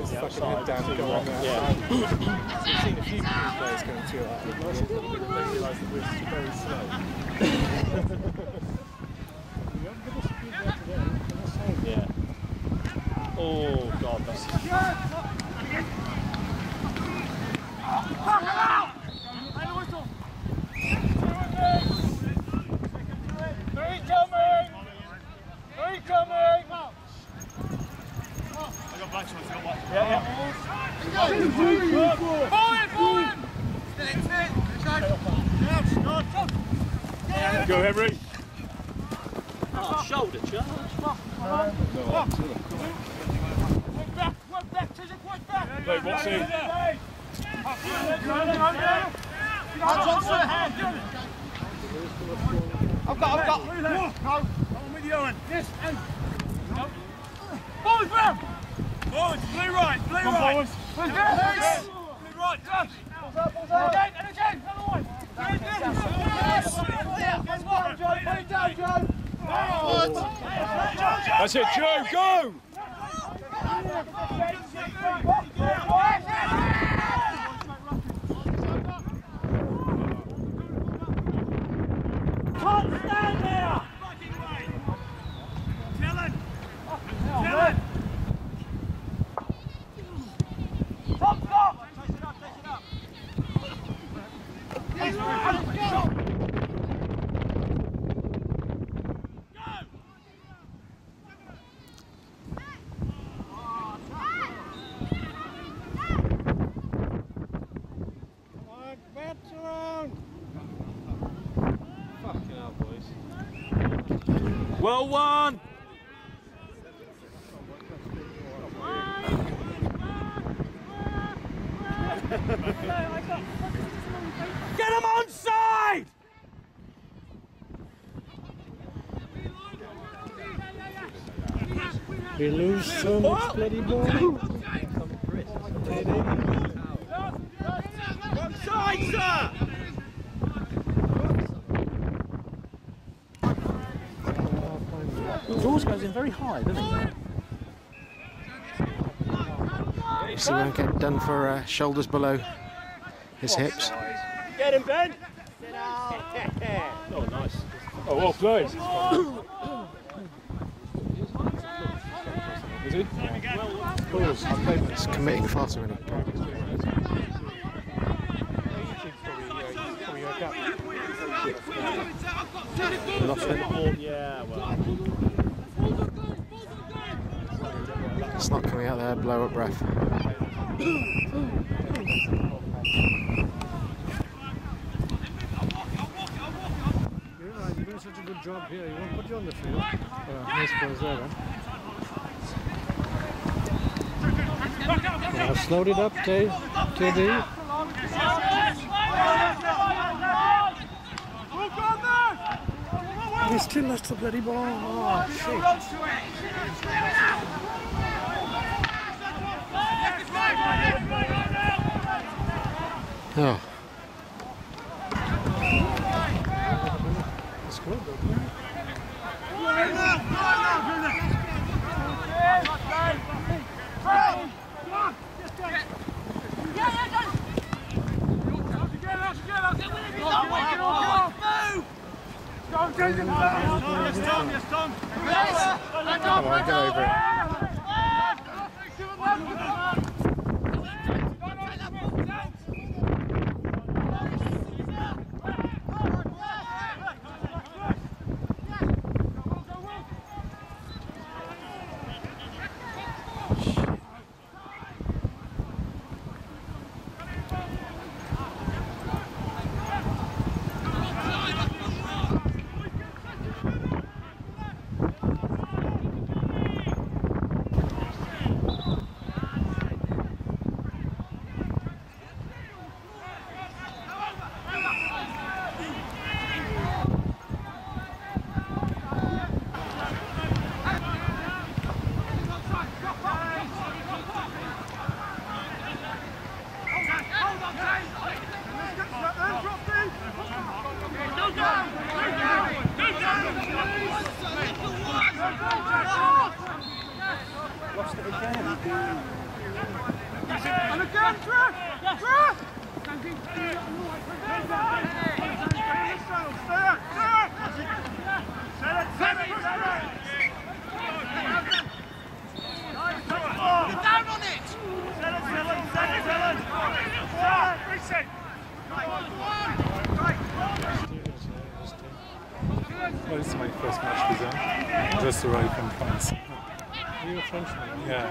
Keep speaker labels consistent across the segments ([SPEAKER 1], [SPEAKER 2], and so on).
[SPEAKER 1] his fucking head down and go on the outside. I've seen a few players going through that. They realise that we're very slow.
[SPEAKER 2] Yeah. Oh god, that's
[SPEAKER 3] Go, Henry.
[SPEAKER 2] oh, shoulder charge.
[SPEAKER 3] Play boxing.
[SPEAKER 4] I've got, I've got. No.
[SPEAKER 3] With you, Owen.
[SPEAKER 4] Yes, and.
[SPEAKER 3] Forwards, Brown. Forwards, blue right, blue
[SPEAKER 4] Come
[SPEAKER 3] right.
[SPEAKER 4] forwards.
[SPEAKER 3] Yes. Blue right, touch.
[SPEAKER 4] Again, and again, another one. Yes. Yes. Well, Joe. Put it down, Joe.
[SPEAKER 3] That's it, Joe, go!
[SPEAKER 4] Can't
[SPEAKER 2] Well won. Get him on side!
[SPEAKER 1] We lose so much bloody ball.
[SPEAKER 2] Side, sir! Goes in very high, doesn't he?
[SPEAKER 5] So he won't get done for uh, shoulders below his hips.
[SPEAKER 2] Get him, Ben!
[SPEAKER 3] Oh, nice. Oh, well played. Is he?
[SPEAKER 5] He's committing far too many. Lost it.
[SPEAKER 2] Yeah, well.
[SPEAKER 5] It's not coming out there, blow up breath.
[SPEAKER 1] You're doing such a good job here. You won't put you on the field. Uh, well, I suppose there, then. Now, slowed it up, Dave. TD. He still lost the bloody ball. Oh, shit.
[SPEAKER 5] Oh,
[SPEAKER 1] It's good, though. Come on, get over it.
[SPEAKER 3] Well, this is my first match with them. Just arrived from France.
[SPEAKER 1] Frenchman.
[SPEAKER 3] Yeah.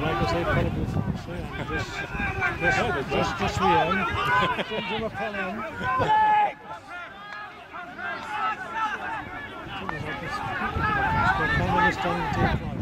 [SPEAKER 1] Like I say, probably French. Yeah. Just, just, just, just. Je m'appelle Anne. I can't understand the take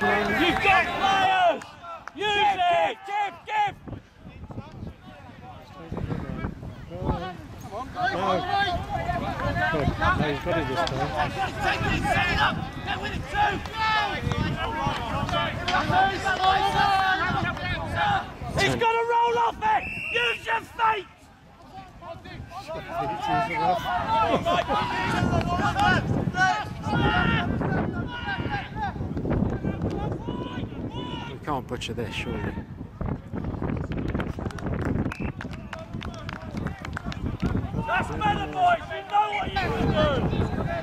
[SPEAKER 6] You've got players! Use it! Give, give!
[SPEAKER 1] No, he's got
[SPEAKER 6] to roll off it! Use your feet!
[SPEAKER 5] We can't butcher this, surely.
[SPEAKER 6] That's better, boys! You know what you can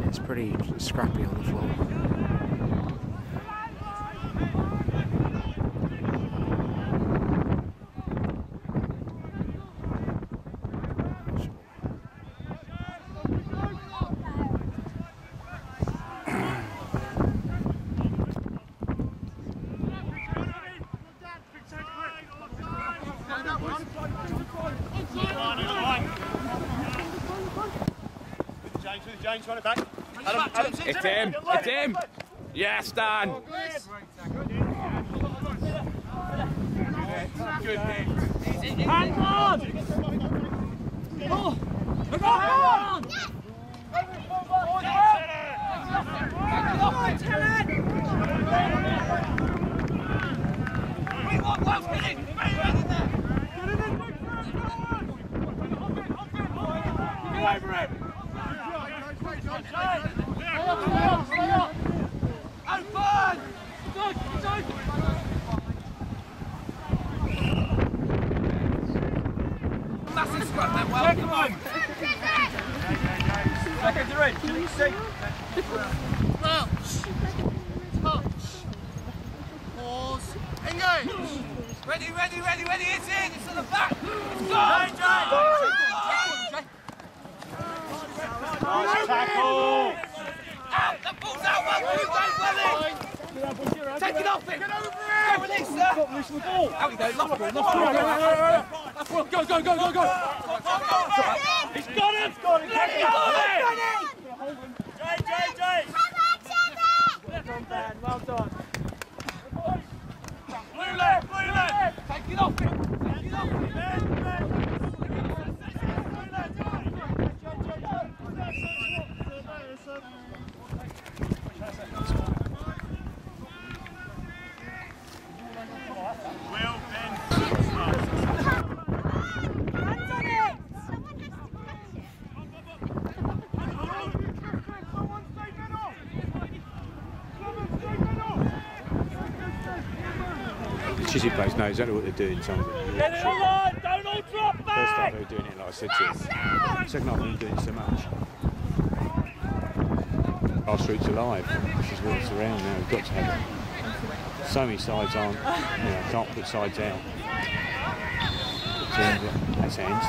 [SPEAKER 6] do!
[SPEAKER 5] It's pretty scrappy on the floor.
[SPEAKER 6] James, James, run it back. Adam, Adam.
[SPEAKER 7] It's him. It's him. Yes, Dan.
[SPEAKER 6] Hang on!
[SPEAKER 4] Massive scrap that well.
[SPEAKER 6] Come on! Seconds are in. Can you see?
[SPEAKER 4] Pause. Engage. Ready, ready, ready, ready. It's in. It's on the back. It's gone.
[SPEAKER 6] Nice tackle!
[SPEAKER 4] Out. The ball's out. Well, you go, Willie. Take it off him. Get over it. Go with this, sir. Out we go. Left ball. Left ball. Go, go, go, go, go.
[SPEAKER 6] He's got it! He's got it! He's got it! Jay, Jay, Jay! Come on, Dan, Well done. Blue left, blue left!
[SPEAKER 4] Take it off him. Take it off him.
[SPEAKER 6] Ben, Ben. Blue left, Will,
[SPEAKER 7] Chizzy players know exactly what they're doing. Some of them.
[SPEAKER 6] Get it alive! Don't
[SPEAKER 7] First half they were doing it like I said to you. Second half they were doing so much. Grassroots alive. This is what's around now. We've got to have it. So many sides aren't, you know, can't put sides out. That's ends.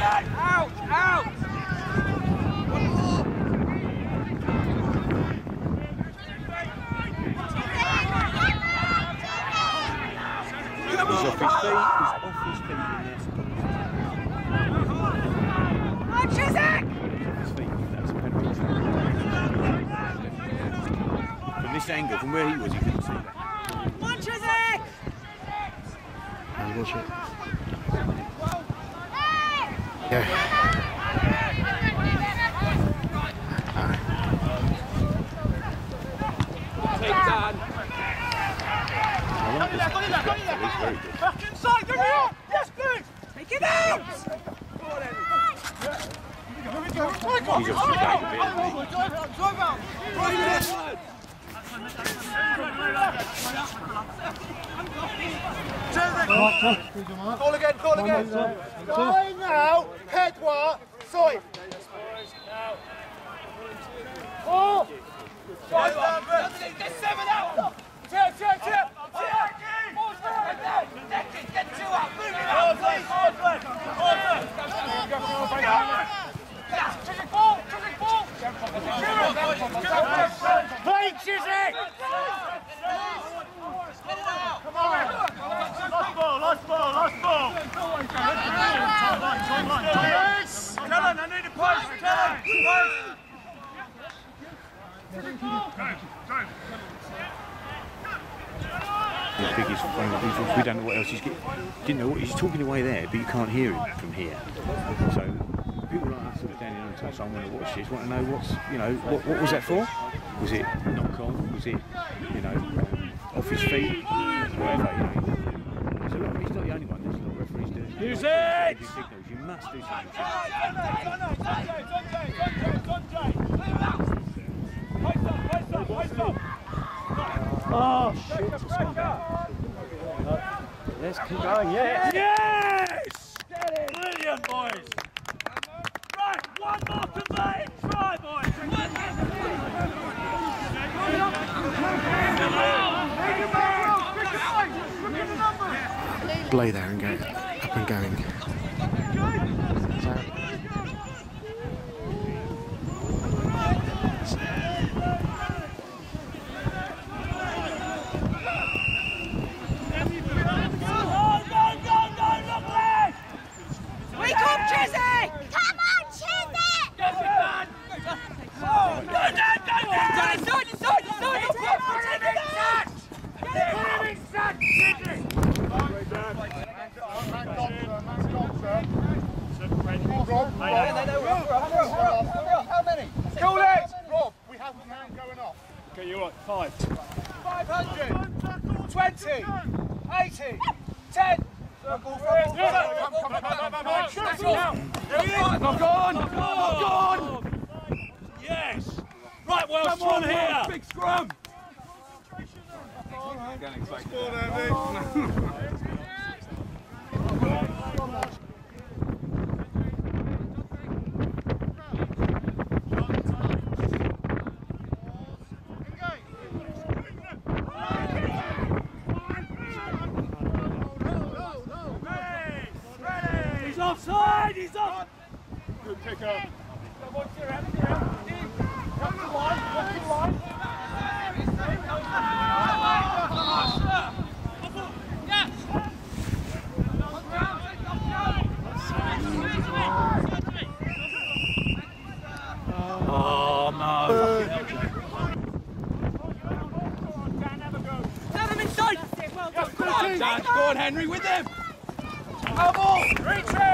[SPEAKER 4] Out! Out!
[SPEAKER 7] He's off his feet. He's off his feet in there. His feet. That's a penalty. From this angle, from where he was, you couldn't see that.
[SPEAKER 5] And watch it. Go.
[SPEAKER 8] Take Dan.
[SPEAKER 7] I like this. this back foot, He's very good.
[SPEAKER 9] Back inside, give me up! Yes, please! Take it out!
[SPEAKER 7] He's obviously going a bit, isn't he?
[SPEAKER 9] Drive out, drive out! Call again, call again. Guy now, Pedwa, Soy. Oh!
[SPEAKER 4] Get seven out! Tip, tip, tip! Get two up! Move it out, please!
[SPEAKER 9] Play, Chiswick! Come on! Last ball, last ball, last ball! Yes! Kellen, I need a push! Kellen, push!
[SPEAKER 7] His biggest thing, he's- we don't know what else he's getting. Didn't know what he's talking away there, but you can't hear him from here. So people like us that are standing on touch, I want to watch this, want to know what's, you know, what, what was that for? Was it knock on? Was it, you know, um, off his feet? Whatever, you know. A lot, he's not the only one. There's a lot of referees doing it.
[SPEAKER 2] Music!
[SPEAKER 7] Signals. You must do something.
[SPEAKER 2] Oh, shit. It's gone back. Let's keep going, yeah. Yes! Brilliant, boys. Right, one more converted try, boys.
[SPEAKER 5] Play there and go up and going. So,
[SPEAKER 10] Wake up, Chizzy! Come on, Chizzy!
[SPEAKER 9] How many? Cool it! Rob, we have a man going off.
[SPEAKER 2] Okay, you're right, five.
[SPEAKER 9] 500, 20, 80, 10. Come, come, come, come, come, come, come.
[SPEAKER 2] Knock on! Knock on! Yes! Right, well, strong here! Big scrum! He's offside! He's off!
[SPEAKER 9] Good kicker.
[SPEAKER 11] Dan, go on, Henry, with him. Come on.
[SPEAKER 4] Retreat